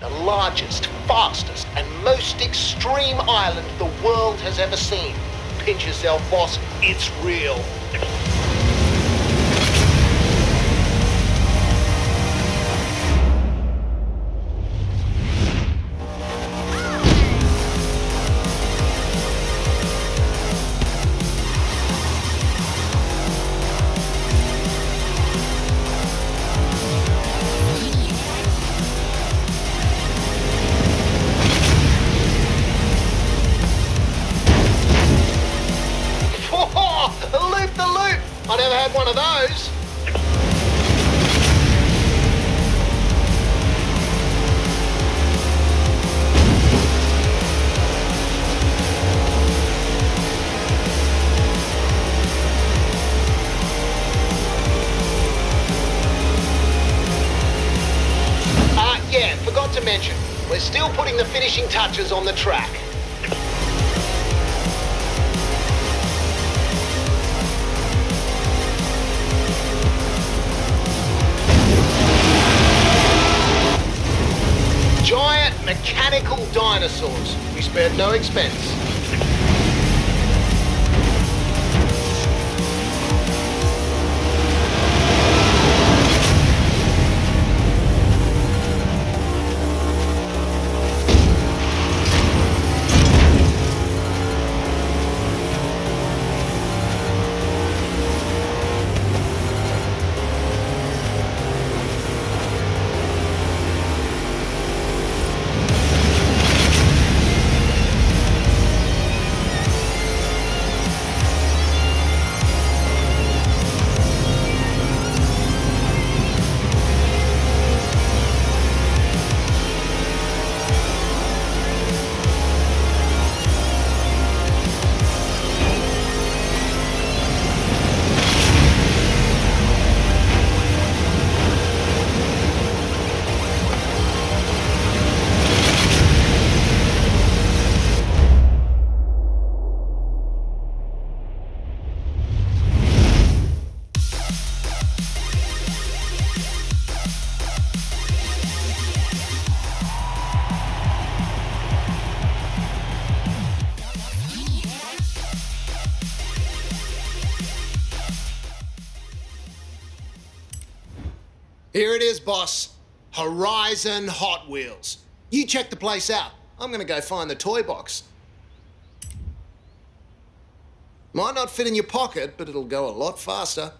the largest, fastest, and most extreme island the world has ever seen. Pinch yourself, boss. It's real. Never had one of those. Ah, yeah, forgot to mention, we're still putting the finishing touches on the track. Mechanical dinosaurs. We spared no expense. Here it is, boss. Horizon Hot Wheels. You check the place out. I'm gonna go find the toy box. Might not fit in your pocket, but it'll go a lot faster.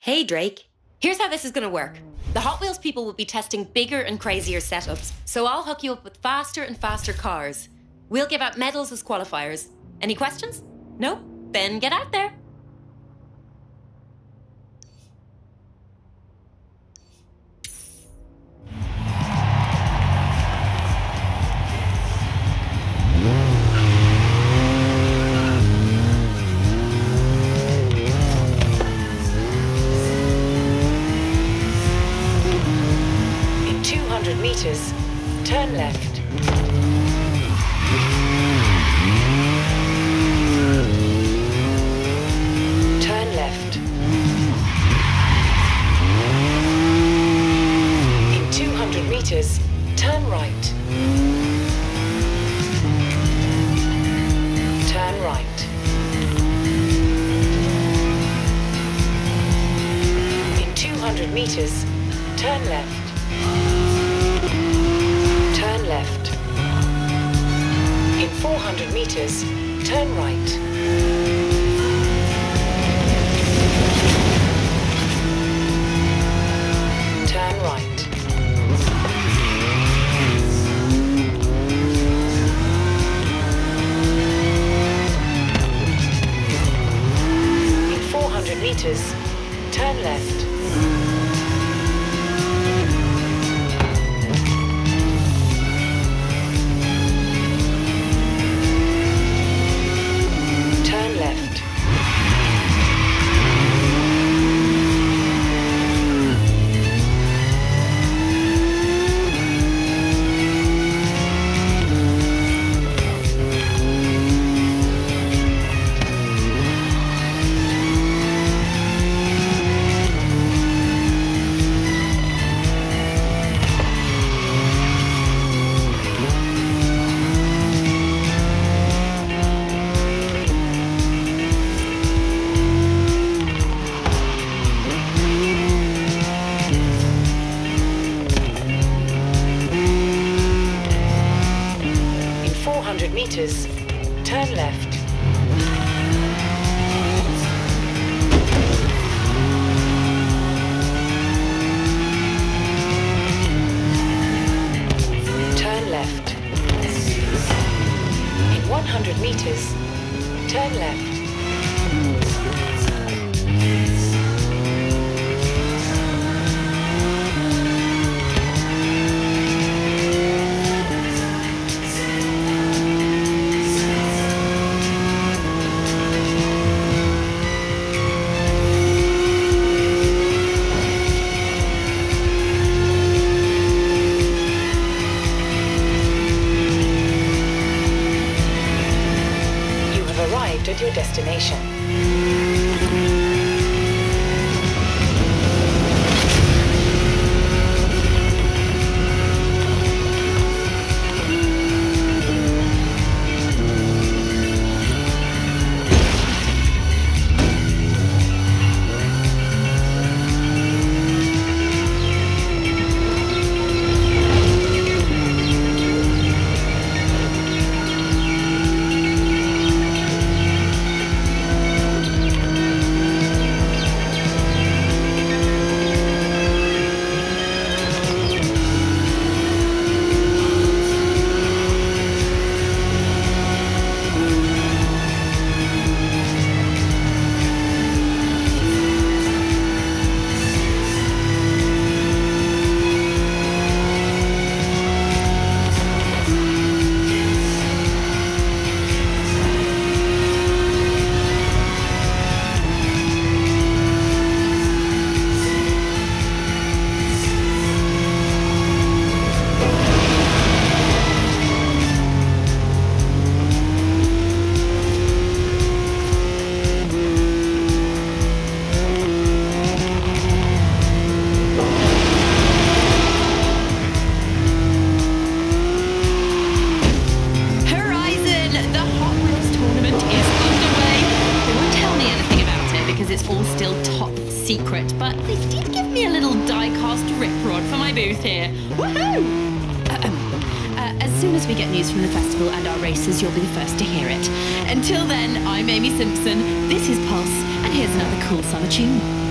Hey, Drake. Here's how this is gonna work. The Hot Wheels people will be testing bigger and crazier setups, so I'll hook you up with faster and faster cars. We'll give out medals as qualifiers. Any questions? No? Then get out there. 200 meters, turn left. Turn left. In 400 meters, turn right. Destination. Uh, as soon as we get news from the festival and our races, you'll be the first to hear it. Until then, I'm Amy Simpson, this is Pulse, and here's another cool summer tune.